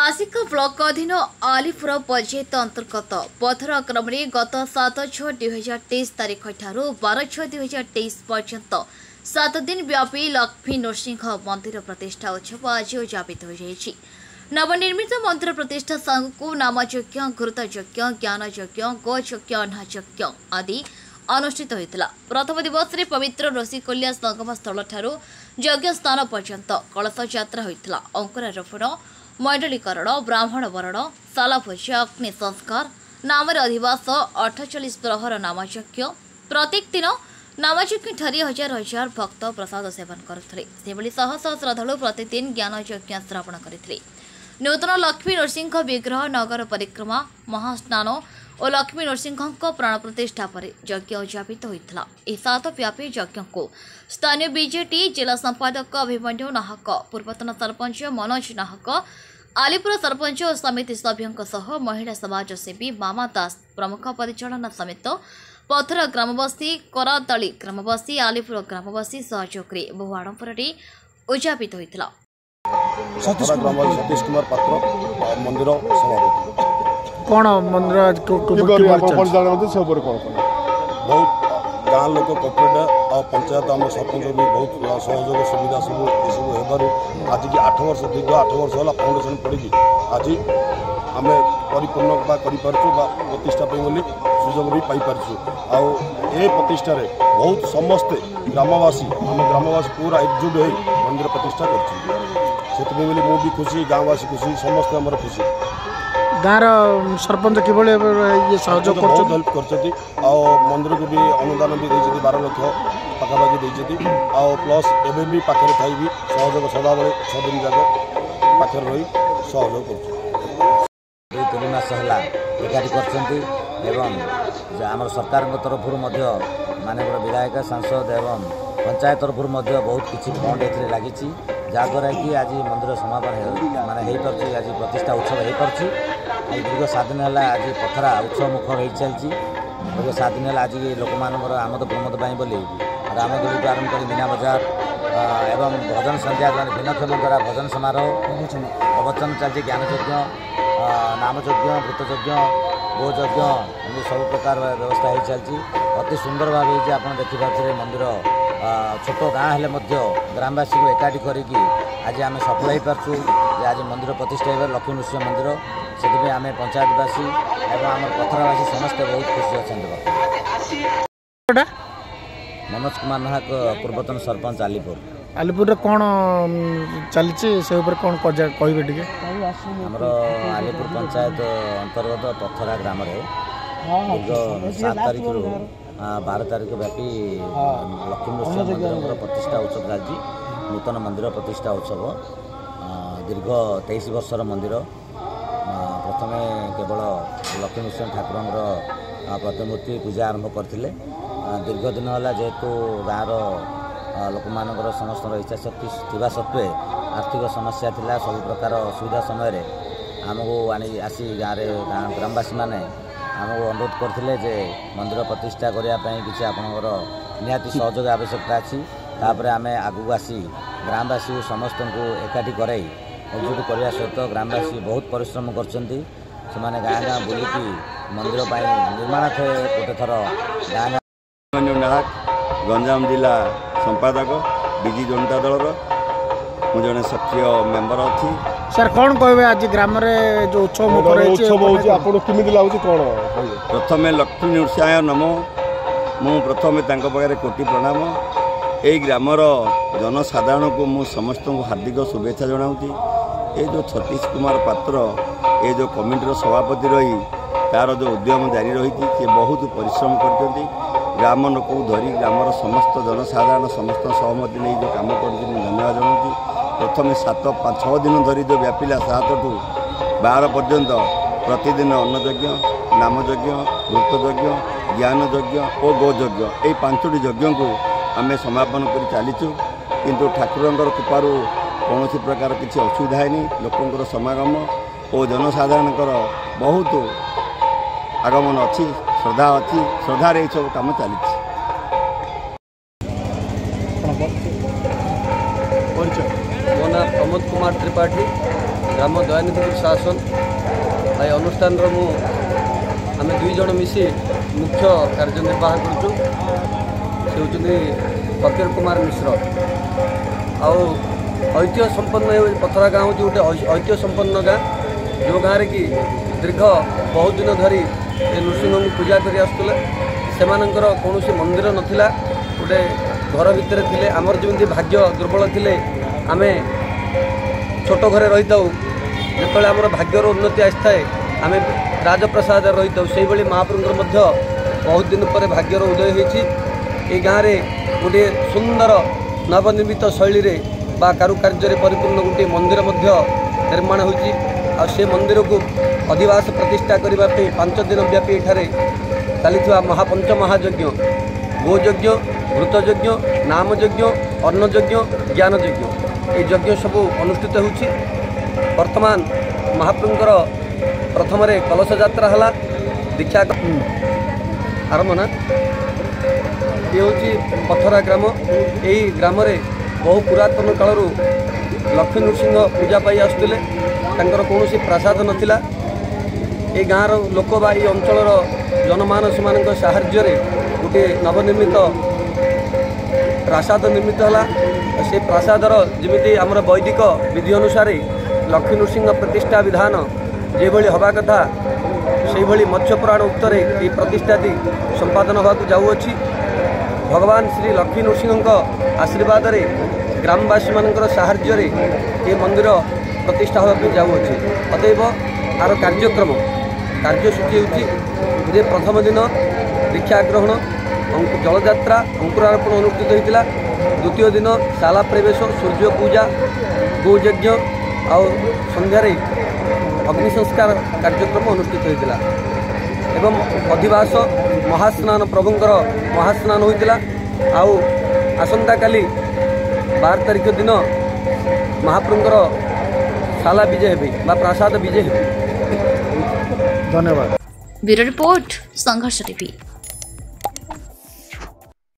Asika block ଅଧୀନ ଆଲିପୁର ପଞ୍ଚାୟତ ଅନ୍ତର୍ଗତ ପଥର କ୍ରମରେ ଗତ ସାତ ଛଅ ଦୁଇହଜାର ତେଇଶ ତାରିଖଠାରୁ ବାର ଛଅ ଦୁଇହଜାର ତେଇଶ ପର୍ଯ୍ୟନ୍ତ ସାତ ଦିନ ବ୍ୟାପୀ ଲକ୍ଷ୍ମୀ ନୃସିଂହ ମନ୍ଦିର ପ୍ରତିଷ୍ଠା ଉତ୍ସବ ଆଜି ଉଦ୍ଯାପିତ ହୋଇଯାଇଛି। ନବନିର୍ମିତ ମନ୍ଦିର ପ୍ରତିଷ୍ଠା ସାଙ୍ଗକୁ ନାମଯଜ୍ଞ ଘୃତଯଜ୍ଞ ଜ୍ଞାନଯଜ୍ଞ ଗୋଯଜ୍ଞ ଅହ୍ନଯଜ୍ଞ ଆଦି ଅନୁଷ୍ଠିତ ହୋଇଥିଲା। ପ୍ରଥମ ଦିବସରେ ପବିତ୍ର ଋଷିକୋଲିଆ ସଙ୍ଗମ ଯଜ୍ଞ ସ୍ଥାନ ପର୍ଯ୍ୟନ୍ତ କଳସ ଯାତ୍ରା ହୋଇଥିଲା। ଅଙ୍କୁରାରୋପଣ ମଣ୍ଡଳୀକରଣ ବ୍ରାହ୍ମଣ ବରଣ ସାଲାଭୋଜି ଅଗ୍ନି ସଂସ୍କାର ନାମରେ ଅଧିବାସ ଅଠଚାଳିଶ ପ୍ରହର ନାମଯଜ୍ଞ ପ୍ରତ୍ୟେକ ଦିନ ନାମଯଜ୍ଞଠାରେ ହଜାର ହଜାର ଭକ୍ତ ପ୍ରସାଦ ସେବନ କରୁଥିଲେ। ସେଭଳି ଶହ ଶହ ଶ୍ରଦ୍ଧାଳୁ ପ୍ରତିଦିନ ଜ୍ଞାନ ଯଜ୍ଞ ଶ୍ରବଣ କରିଥିଲେ। ନୂତନ ଲକ୍ଷ୍ମୀ ନୃସିଂହ ବିଗ୍ରହ ନଗର ପରିକ୍ରମା ମହାସ୍ନାନ ଓ ଲକ୍ଷ୍ମୀ ନୃସିଂହଙ୍କ ପ୍ରାଣ ପ୍ରତିଷ୍ଠା ପରେ ଯଜ୍ଞ ଉଦ୍ଯାପିତ ହୋଇଥିଲା ଏହି ସାତ ବ୍ୟାପୀ ଯଜ୍ଞକୁ ସ୍ଥାନୀୟ ବିଜେଡି ଜିଲ୍ଲା ସମ୍ପାଦକ ଅଭିମନ୍ୟୁ ନାହକ ପୂର୍ବତନ ସରପଞ୍ଚ ମନୋଜ ନାହକ ଆଲିପୁର ସରପଞ୍ଚ ଓ ସମିତି ସଭ୍ୟଙ୍କ ସହ ମହିଳା ସମାଜସେବୀ ମାମା ଦାସ ପ୍ରମୁଖ ପରିଚାଳନା ସମେତ ପଥର ଗ୍ରାମବାସୀ କରାତଳି ଗ୍ରାମବାସୀ ଆଲିପୁର ଗ୍ରାମବାସୀ ସହଯୋଗରେ ବହୁ ଆଡମ୍ବରରେ ଉଦ୍ଯାପିତ ହୋଇଥିଲା ସତରା ଗ୍ରାମବାସୀ ସତୀଶ କୁମାର ପାତ୍ର ଅ, ମନ୍ଦିର ସଭାପତି କ'ଣ ମନ୍ଦିର ଆଜି କୁ- କୁ- କିପରି କିପରି ଆପଣ ଚାଲିଛି? ପରିଚାଳନା କରନ୍ତି ସେ ଉପରେ କ'ଣ କ'ଣ ବହୁତ ଗାଁ ଲୋକ କୋପରେଟ ଆଉ ପଞ୍ଚାୟତ ଆମ ସରପଞ୍ଚ ବି ବହୁତ ଅ, ସହଯୋଗ ସୁବିଧା ସବୁ ଏସବୁ ହେବାରୁ ଆଜିକି ଆଠ ବର୍ଷ ଦୀର୍ଘ ଆଠ ବର୍ଷ ହେଲା ଫାଉଣ୍ଡେସନ ପଡ଼ିକି ଆଜି ଆମେ ପରିପୂର୍ଣ୍ଣ ବା କରିପାରୁଛୁ ବା ପ୍ରତିଷ୍ଠା ପାଇଁ ବୋଲି ସୁଯୋଗ ବି ପାଇପାରିଛୁ। ଆଉ ଏ ପ୍ରତିଷ୍ଠାରେ ବହୁତ ସମସ୍ତେ ଗ୍ରାମବାସୀ ଆମ ଗ୍ରାମବାସୀ ପୁରା ଏକଜୁଟ ହୋଇ ମନ୍ଦିର ପ୍ରତିଷ୍ଠା କରିଛନ୍ତି। ସେଥିପାଇଁ ବୋଲି ମୁଁ ବି ଖୁସି ଗାଁବାସୀ ଖୁସି ସମସ୍ତେ ଆମର ଖୁସି। ଗାଁର ସରପଞ୍ଚ କିଭଳି ଭାବରେ ଇଏ ସହଯୋଗ ବହୁତ କରୁଛନ୍ତି? ହେଲ୍ପ କରିଛନ୍ତି। ଆଉ ମନ୍ଦିରକୁ ବି ଅନୁଦାନ ବି ଦେଇଛନ୍ତି ବାର ଲକ୍ଷ ପାଖାପାଖି ଦେଇଛନ୍ତି। ଆଉ ପ୍ଲସ୍ ଏବେ ବି ପାଖରେ ଥାଇ ବି ସହଯୋଗ ସଦାବେଳେ ଛଅ ଦିନ ଯାକ ପାଖରେ ରହି ସହଯୋଗ କରୁଛନ୍ତି। ଦୁଇ ତିନି ମାସ ହେଲା ଏକାଠି କରିଛନ୍ତି ଏବଂ ଯେ ଆମର ସରକାରଙ୍କ ତରଫରୁ ମଧ୍ୟ ମାନ୍ୟବର ବିଧାୟକ ସାଂସଦ ଏବଂ ପଞ୍ଚାୟତ ତରଫରୁ ମଧ୍ୟ ବହୁତ କିଛି ଫଣ୍ଡ ଏଥିରେ ଲାଗିଛି। ଯାହାଦ୍ୱାରା କି ଆଜି ମନ୍ଦିର ସମାପନ ହେଇ- ମାନେ ହେଇପାରୁଛି ଆଜି ପ୍ରତିଷ୍ଠା ଉତ୍ସବ ହେଇପାରୁଛି। ଏଇ ଦୀର୍ଘ ସାତ ଦିନ ହେଲା ଆଜି ପଥରା ଉତ୍ସବ ମୁଖର ହେଇ ଚାଲିଛି। ଦୀର୍ଘ ସାତ ଦିନ ହେଲା ଆଜି ଲୋକମାନଙ୍କର ଆମୋଦ ପ୍ରମୋଦ ପାଇଁ ବୋଲି ରାମଦୋଳିଠୁ ଆରମ୍ଭ କରି ମୀନା ବଜାର ଆ, ଏବଂ ଭଜନ ସନ୍ଧ୍ୟା ଦ୍ୱାରା ଭିନ୍ନକ୍ଷମ ଦ୍ୱାରା ଭଜନ ସମାରୋହ ପ୍ରବଚନ ଚାଲିଛି। ଜ୍ଞାନଯଜ୍ଞ ଆ, ନାମଯଜ୍ଞ ବୃତ୍ତଯଜ୍ଞ ଗୋଯଜ୍ଞ ଏମିତି ସବୁ ପ୍ରକାର ବ୍ୟବସ୍ଥା ହେଇ ଚାଲିଛି। ଅତି ସୁନ୍ଦର ଭାବେ ହେଇଛି ଆପଣ ଦେଖିପାରୁଥିବେ ମନ୍ଦିର ଆ, ଛୋଟ ଗାଁ ହେଲେ ମଧ୍ୟ ଗ୍ରାମବାସୀଙ୍କୁ ଏକାଠି କରିକି ଆଜି ଆମେ ସଫଳ ହେଇପାରୁଛୁ ଯେ ଆଜି ମନ୍ଦିର ପ୍ରତିଷ୍ଠା ହେବାର ଲକ୍ଷ୍ମୀ ନୃସିଂହ ମନ୍ଦିର ସେଥିପାଇଁ ଆମେ ପଞ୍ଚାୟତବାସୀ ଏବଂ ଆମର ପଥରବାସୀ ସମସ୍ତେ ବହୁତ ଖୁସି ଅଛନ୍ତି ବର୍ତ୍ତମାନ। ଏଟା ମନୋଜ କୁମାର ନାହକ ପୂର୍ବତନ ସରପଞ୍ଚ ଆଲିପୁର। ଆଲିପୁରରେ କ'ଣ ଉମ୍, ଚାଲିଛି? ସେ ଉପରେ କ'ଣ କଜା- କହିବେ ଟିକେ? ଆମର ଆଲିପୁର ପଞ୍ଚାୟତ ଅନ୍ତର୍ଗତ ପଥରା ଗ୍ରାମରେ ଦୀର୍ଘ ସାତ ତାରିଖରୁ ଆ, ବାର ତାରିଖ ବ୍ୟାପୀ ଲକ୍ଷ୍ମୀ ନୃସିଂହ ମନ୍ଦିରଙ୍କର ପ୍ରତିଷ୍ଠା ଉତ୍ସବ ଚାଲିଛି। ନୂତନ ମନ୍ଦିର ପ୍ରତିଷ୍ଠା ଉତ୍ସବ। ଆ, ଦୀର୍ଘ ତେଇଶ ବର୍ଷର ମନ୍ଦିର। ଆ, ପ୍ରଥମେ କେବଳ ଲକ୍ଷ୍ମୀ ଠାକୁରଙ୍କର ପ୍ରତିମୂର୍ତ୍ତି ପୂଜା ଆରମ୍ଭ କରିଥିଲେ। ଦୀର୍ଘ ଦିନ ହେଲା ଯେହେତୁ ଗାଁର ଲୋକମାନଙ୍କର ସମସ୍ତଙ୍କର ଇଚ୍ଛା ଶକ୍ତି ଥିବା ସତ୍ତ୍ୱେ ଆର୍ଥିକ ସମସ୍ୟା ଥିଲା ସବୁ ପ୍ରକାର ଅସୁବିଧା ସମୟରେ। ଆମକୁ ଆଣି ଆସି ଗାଁରେ ଗ୍ରାମବାସୀମାନେ ଆମକୁ ଅନୁରୋଧ କରିଥିଲେ ଯେ ମନ୍ଦିର ପ୍ରତିଷ୍ଠା କରିବା ପାଇଁ କିଛି ଆପଣଙ୍କର ନିହାତି ସହଯୋଗ ଆବଶ୍ୟକତା ଅଛି। ତାପରେ ଆମେ ଆଗକୁ ଆସି ଗ୍ରାମବାସୀ ସମସ୍ତଙ୍କୁ ଏକାଠି କରାଇ ଏକଜୁଟ କରିବା ସହିତ ଗ୍ରାମବାସୀ ବହୁତ ପରିଶ୍ରମ କରିଛନ୍ତି। ସେମାନେ ଗାଁ ଗାଁ ବୁଲିକି ମନ୍ଦିର ପାଇଁ ନିର୍ମାଣାର୍ଥେ ଗୋଟେ ଥର ଗାଁ ଗାଁ ନାହକ ଗଞ୍ଜାମ ଜିଲ୍ଲା ସମ୍ପାଦକ ବିଜୁ ଜନତା ଦଳର ମୁଁ ଜଣେ ସକ୍ରିୟ ମେମ୍ବର ଅଛି। ସାର୍ କ'ଣ କହିବେ ଆଜି ଗ୍ରାମରେ ଯେଉଁ ଉତ୍ସବ ଉତ୍ସବ ହେଉଛି ଆପଣଙ୍କୁ କେମିତି ଲାଗୁଛି କ'ଣ? ପ୍ରଥମେ ଲକ୍ଷ୍ମୀ ନୃସିଂହ ନମ। ମୁଁ ପ୍ରଥମେ ତାଙ୍କ ପାଖରେ କୋଟି ପ୍ରଣାମ। ଏହି ଗ୍ରାମର ଜନସାଧାରଣଙ୍କୁ ମୁଁ ସମସ୍ତଙ୍କୁ ହାର୍ଦ୍ଦିକ ଶୁଭେଚ୍ଛା ଜଣାଉଛି। ଏ ଯେଉଁ ସତୀଶ କୁମାର ପାତ୍ର ଏ ଯେଉଁ କମିଟିର ସଭାପତି ରହି ତା'ର ଯେଉଁ ଉଦ୍ୟମ ଜାରି ରହିଛି ସେ ବହୁତ ପରିଶ୍ରମ କରିଛନ୍ତି। ଗ୍ରାମ ଲୋକଙ୍କୁ ଧରି ଗ୍ରାମର ସମସ୍ତ ଜନସାଧାରଣ ସମସ୍ତ ସହମତି ନେଇ ଯେଉଁ କାମ କରୁଛନ୍ତି ଧନ୍ୟବାଦ ଜଣାଉଛି। ପ୍ରଥମେ ସାତ ଛଅ ଦିନ ଧରି ଯେଉଁ ବ୍ୟାପିଲା ସାତଠୁ ବାର ପର୍ଯ୍ୟନ୍ତ ପ୍ରତିଦିନ ଅନ୍ନଯଜ୍ଞ ନାମଯଜ୍ଞ ମୃତଯଜ୍ଞ ଜ୍ଞାନଯଜ୍ଞ ଓ ଗୋଯଜ୍ଞ ଏହି ପାଞ୍ଚଟି ଯଜ୍ଞକୁ ଆମେ ସମାପନ କରି ଚାଲିଛୁ। କିନ୍ତୁ ଠାକୁରଙ୍କର କୃପାରୁ କୌଣସି ପ୍ରକାର କିଛି ଅସୁବିଧା ହେଇନି ଲୋକଙ୍କର ସମାଗମ ଓ ଜନସାଧାରଣଙ୍କର ବହୁତ ଆଗମନ ଅଛି ଶ୍ରଦ୍ଧା ଅଛି ଶ୍ରଦ୍ଧାରେ ଏହିସବୁ କାମ ଚାଲିଛି। ପରିଚୟ। ମୋ ନାଁ ପ୍ରମୋଦ କୁମାର ତ୍ରିପାଠୀ ଗ୍ରାମ ଦୟାନିଧିପୁର ଶାସନ। ଏହି ଅନୁଷ୍ଠାନର ମୁଁ ଆମେ ଦୁଇ ଜଣ ମିଶି ମୁଖ୍ୟ କାର୍ଯ୍ୟନିର୍ବାହ କରୁଛୁ। ସେ ହେଉଛନ୍ତି ଫକୀର କୁମାର ମିଶ୍ର। ଆଉ ଐତିହ୍ୟ ସମ୍ପନ୍ନ ଏ ପଥରା ଗାଁ ହେଉଛି ଗୋଟେ ଐତିହ୍ୟ ସମ୍ପନ୍ନ ଗାଁ। ଯେଉଁ ଗାଁରେ କି ଦୀର୍ଘ ବହୁତ ଦିନ ଧରି ଏ ନୃସିଂହଙ୍କୁ ପୂଜା କରି ଆସୁଥିଲେ। ସେମାନଙ୍କର କୌଣସି ମନ୍ଦିର ନଥିଲା। ଗୋଟେ ଘର ଭିତରେ ଥିଲେ। ଆମର ଯେମିତି ଭାଗ୍ୟ ଦୁର୍ବଳ ଥିଲେ ଆମେ ଛୋଟ ଘରେ ରହିଥାଉ। ଯେତେବେଳେ ଆମର ଭାଗ୍ୟର ଉନ୍ନତି ଆସିଥାଏ ଆମେ ରାଜପ୍ରସାଦରେ ରହିଥାଉ। ସେଇଭଳି ମହାପ୍ରଭୁଙ୍କର ମଧ୍ୟ ବହୁତ ଦିନ ପରେ ଭାଗ୍ୟର ଉଦୟ ହୋଇଛି। এই ଗାଁରେ ଗୋଟିଏ ସୁନ୍ଦର ନବନିର୍ମିତ ଶୈଳୀରେ ବା କାରୁକାର୍ଯ୍ୟରେ ପରିପୂର୍ଣ୍ଣ ଗୋଟିଏ ମନ୍ଦିର ମଧ୍ୟ ନିର୍ମାଣ ହୋଇଛି ଆଉ ସେ ମନ୍ଦିରକୁ ଅଧିବାସ ପ୍ରତିଷ୍ଠା କରିବା ପାଇଁ ପାଞ୍ଚ ଦିନ ବ୍ୟାପୀ ଏଠାରେ ଚାଲିଥିବା ମହାପଞ୍ଚ ମହାଯଜ୍ଞ ଗୋଯଜ୍ଞ ଘୃତଯଜ୍ଞ ନାମଯଜ୍ଞ ଅନ୍ନଯଜ୍ଞ ଜ୍ଞାନଯଜ୍ଞ ଏହି ଯଜ୍ଞ ସବୁ ଅନୁଷ୍ଠିତ ହେଉଛି ବର୍ତ୍ତମାନ ମହାପ୍ରଭୁଙ୍କର ପ୍ରଥମରେ କଳସ ଯାତ୍ରା ହେଲା ଦୀକ୍ଷା ଆରମ୍ଭ ନା ଇଏ ହେଉଛି ପଥରା ଗ୍ରାମ ଏହି ଗ୍ରାମରେ ବହୁ ପୁରାତନ କାଳରୁ ଲକ୍ଷ୍ମୀ ନୃସିଂହ ପୂଜା ପାଇ ଆସୁଥିଲେ। ତାଙ୍କର କୌଣସି ପ୍ରାସାଦ ନଥିଲା। এই ଗାଁର ଲୋକ ବା ଏହି ଅଞ୍ଚଳର ଜନମାନସମାନଙ୍କ ସାହାଯ୍ୟରେ ଗୋଟିଏ ନବନିର୍ମିତ ପ୍ରାସାଦ ନିର୍ମିତ ହେଲା। ସେ ପ୍ରାସାଦର ଯେମିତି ଆମର ବୈଦିକ ବିଧି ଅନୁସାରେ ଲକ୍ଷ୍ମୀ ନୃସିଂହ ପ୍ରତିଷ୍ଠା ବିଧାନ ଯେଭଳି ହେବା କଥା ସେଇଭଳି ମତ୍ସ୍ୟପୁରାଣ ଉକ୍ତରେ ଏହି ପ୍ରତିଷ୍ଠାଟି ସମ୍ପାଦନ ହେବାକୁ ଯାଉଅଛି। ଭଗବାନ ଶ୍ରୀ ଲକ୍ଷ୍ମୀ ନୃସିଂହଙ୍କ ଆଶୀର୍ବାଦରେ ଗ୍ରାମବାସୀମାନଙ୍କର ସାହାଯ୍ୟରେ ଏ ମନ୍ଦିର ପ୍ରତିଷ୍ଠା ହେବା ପାଇଁ ଯାଉଅଛି। ଅତଏବ ଆର କାର୍ଯ୍ୟକ୍ରମ କାର୍ଯ୍ୟସୂଚୀ ହେଉଛି ଯେ ପ୍ରଥମ ଦିନ ଦୀକ୍ଷା ଗ୍ରହଣ ଅଙ୍କୁ ଜଳଯାତ୍ରା ଅଙ୍କୁରାରୋପଣ ଅନୁଷ୍ଠିତ ହୋଇଥିଲା। ଦ୍ୱିତୀୟ ଦିନ ଶାଲା ପ୍ରବେଶ ସୂର୍ଯ୍ୟ ପୂଜା ଗୋଯଜ୍ଞ ଆଉ ସନ୍ଧ୍ୟାରେ ଅଗ୍ନି ସଂସ୍କାର କାର୍ଯ୍ୟକ୍ରମ ଅନୁଷ୍ଠିତ ହୋଇଥିଲା। ଏବଂ ଅଧିବାସ ମହାସ୍ନାନ ପ୍ରଭୁଙ୍କର ମହାସ୍ନାନ ହୋଇଥିଲା। ଆଉ ଆସନ୍ତାକାଲି ବାର ତାରିଖ ଦିନ ମହାପ୍ରଭୁଙ୍କର ଶାଲା ବିଜେ ହେବେ ବା ପ୍ରାସାଦ ବିଜେ ହେବେ। ଧନ୍ୟବାଦ। Bureau report Sangharsh TV.